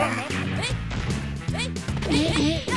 Hey, hey, hey,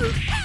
Ah!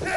Hey!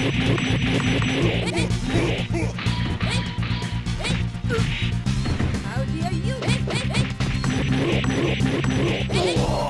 How dare you?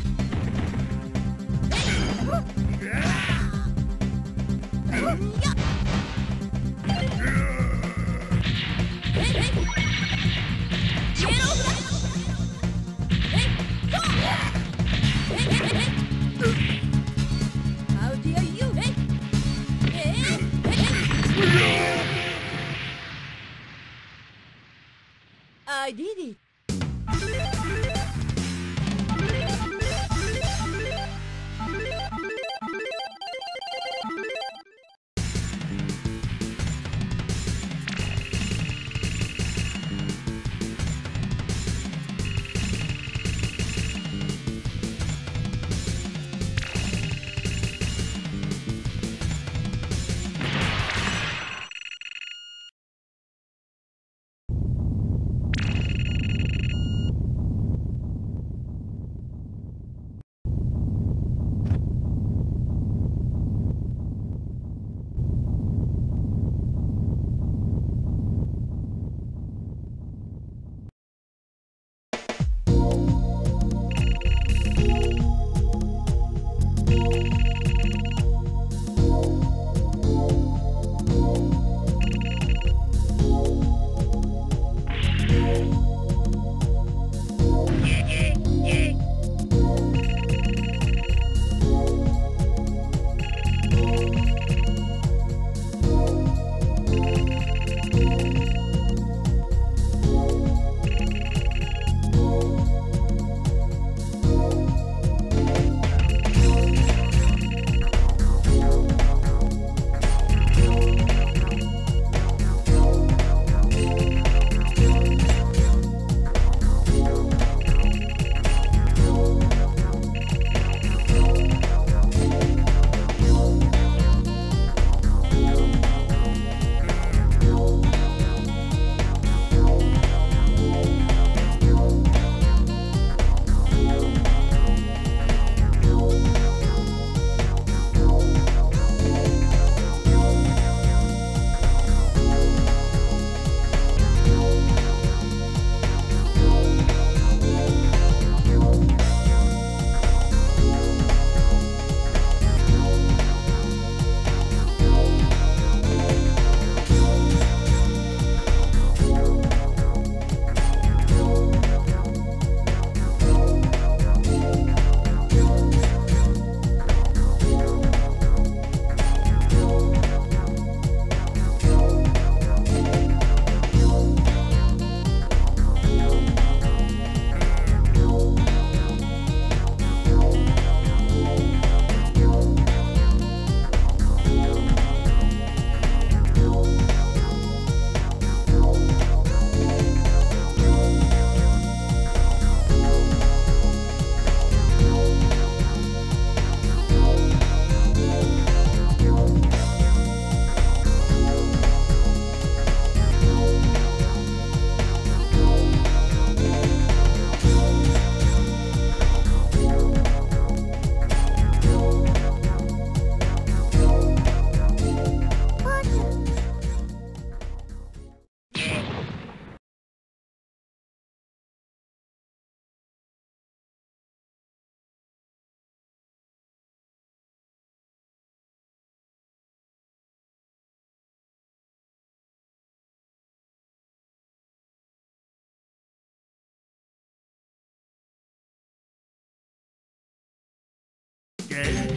game.